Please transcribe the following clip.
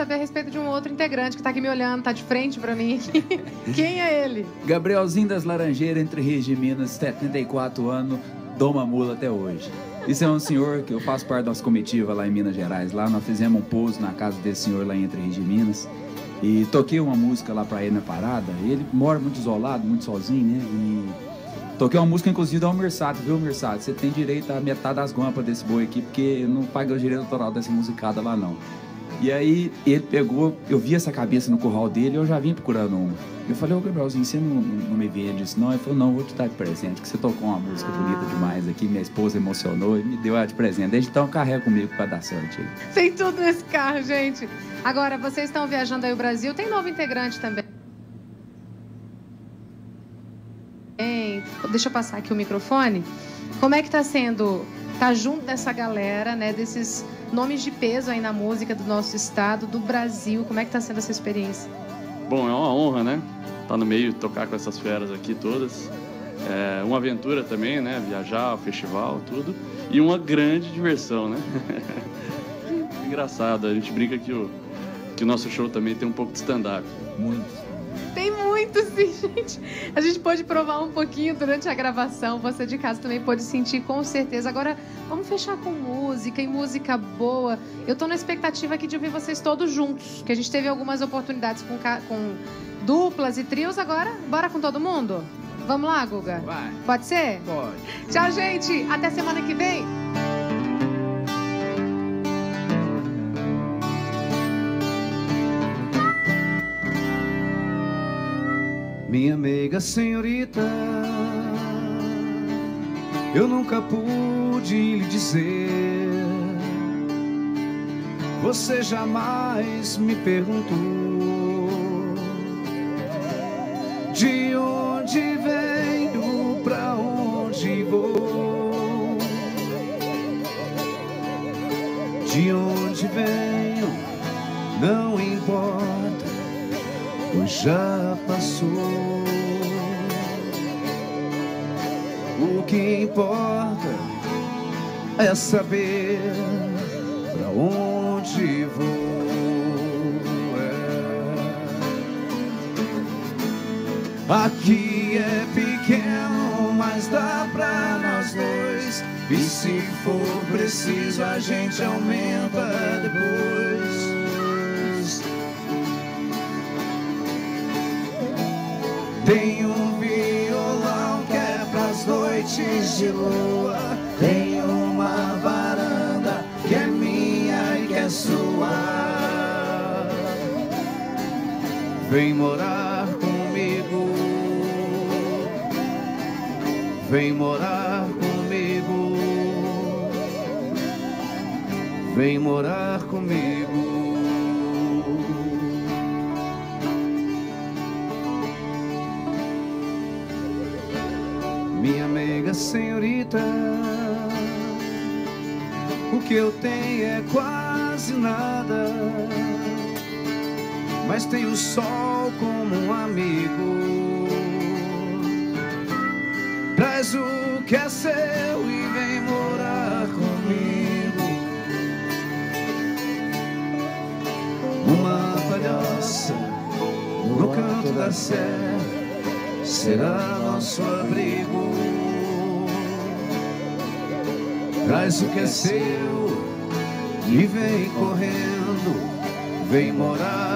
saber a respeito de um outro integrante que está aqui me olhando, está de frente para mim. Quem é ele? Gabrielzinho das Laranjeiras, entre Rios de Minas, 74 anos, doma mula até hoje. Isso é um senhor que eu faço parte da nossa comitiva lá em Minas Gerais. Lá nós fizemos um pouso na casa desse senhor lá entre Rios de Minas. E toquei uma música lá pra ele na parada. Ele mora muito isolado, muito sozinho, né? E Toquei uma música, inclusive, da Almersato, viu, Almersato? Você tem direito a metade das guampas desse boi aqui, porque não paguei o direito autoral dessa musicada lá, não. E aí ele pegou, eu vi essa cabeça no curral dele eu já vim procurando uma. Eu falei, ô Gabrielzinho, você não, não me vende isso não? Ele falou, não, vou te dar de presente, que você tocou uma música bonita demais aqui, minha esposa emocionou e me deu ela de presente. Desde então carrega comigo para dar sorte. Tem tudo nesse carro, gente. Agora, vocês estão viajando aí o Brasil, tem novo integrante também. deixa eu passar aqui o microfone. Como é que está sendo tá junto dessa galera, né, desses nomes de peso aí na música do nosso estado, do Brasil? Como é que está sendo essa experiência? Bom, é uma honra, né? Estar tá no meio, tocar com essas feras aqui todas. É uma aventura também, né? Viajar, festival, tudo. E uma grande diversão, né? Engraçado, a gente brinca que o, que o nosso show também tem um pouco de stand-up. Muito. Tem muito, sim, gente. A gente pode provar um pouquinho durante a gravação. Você de casa também pode sentir, com certeza. Agora, vamos fechar com música e música boa. Eu tô na expectativa aqui de ouvir vocês todos juntos. Que a gente teve algumas oportunidades com, com duplas e trios. Agora, bora com todo mundo? Vamos lá, Guga? Vai. Pode ser? Pode. Tchau, gente. Até semana que vem. Minha meiga senhorita, eu nunca pude lhe dizer. Você jamais me perguntou de onde venho, pra onde vou. De onde venho, não importa pois já passou. O que importa é saber pra onde vou. É. Aqui é pequeno, mas dá pra nós dois. E se for preciso, a gente aumenta depois. Tem um violão que é pras noites de lua. Tem uma varanda que é minha e que é sua. Vem morar comigo. Vem morar comigo. Vem morar comigo. Minha meiga senhorita. O que eu tenho é quase nada, mas tenho o sol como um amigo. Traz o que é seu e vem morar comigo. Uma palhoça no canto da serra será nosso abrigo. Traz o que é seu e vem correndo, vem morar.